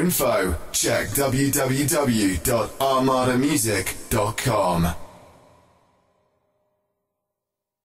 Info, check www.armadamusic.com.